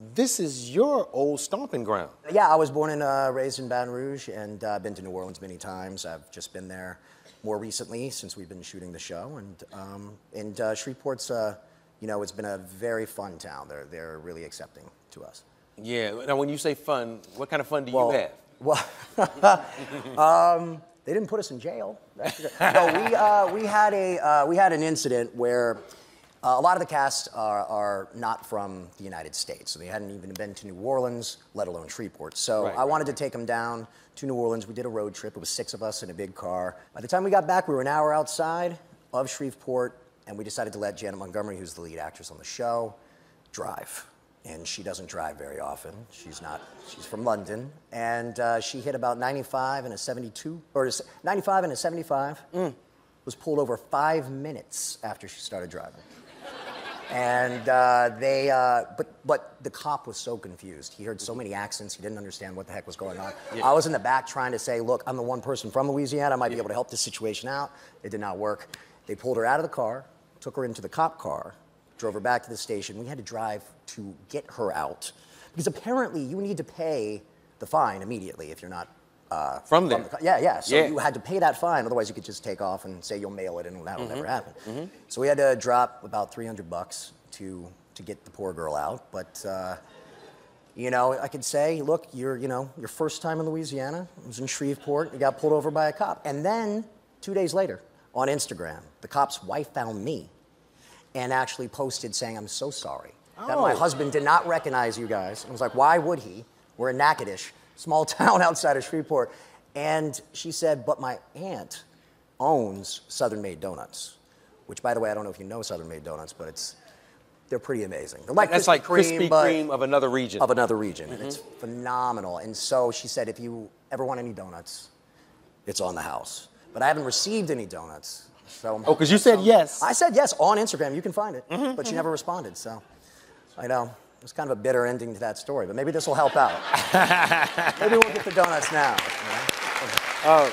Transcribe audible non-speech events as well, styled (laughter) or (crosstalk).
This is your old stomping ground. Yeah, I was born and uh, raised in Baton Rouge and uh, been to New Orleans many times. I've just been there more recently since we've been shooting the show. And, um, and uh, Shreveport's, uh, you know, it's been a very fun town. They're, they're really accepting to us. Yeah. Now, when you say fun, what kind of fun do Well, you have? Well, (laughs) um, they didn't put us in jail. no, we, uh, we, had a, uh, we had an incident where uh, a lot of the cast are, are not from the United States, so they hadn't even been to New Orleans, let alone Shreveport. So Right, I wanted to take them down to New Orleans. We did a road trip. It was six of us in a big car. By the time we got back, we were an hour outside of Shreveport, and we decided to let Janet Montgomery, who's the lead actress on the show, drive. And she doesn't drive very often. She's not. She's from London, and uh, she hit about 95 and a 72, or 95 and a 75. Was pulled over five minutes after she started driving. And uh, they, uh, but, but the cop was so confused. He heard so many accents, he didn't understand what the heck was going on. I was in the back trying to say, look, I'm the one person from Louisiana, I might be able to help this situation out. It did not work. They pulled her out of the car, took her into the cop car, drove her back to the station. We had to drive to get her out. Because apparently you need to pay the fine immediately if you're not uh, From there. the yeah, yeah. So Yeah. you had to pay that fine, otherwise you could just take off and say you'll mail it, and that'll Mm-hmm. never happen. So we had to drop about 300 bucks to to get the poor girl out. But uh, you know, I could say, look, you're you know your first time in Louisiana. It was in Shreveport. You got pulled over by a cop, and then two days later on Instagram, the cop's wife found me and actually posted saying, "I'm so sorry that my Oh. husband did not recognize you guys." I was like, "Why would he? We're in Natchitoches, small (laughs) town outside of Shreveport." And she said, "But my aunt owns Southern Maid Donuts, which, by the way, I don't know if you know Southern Maid Donuts, but it's they're pretty amazing. They're like That's Krispy like Krispy but Kreme of another region. of another region, and it's phenomenal. And so she said, if you ever want any donuts, it's on the house. But I haven't received any donuts. So oh, because you said yes. I said yes on Instagram. You can find it, Mm-hmm, but she never responded. So I know it's kind of a bitter ending to that story, but maybe this will help out. (laughs) maybe we'll get the donuts now. you know? Uh,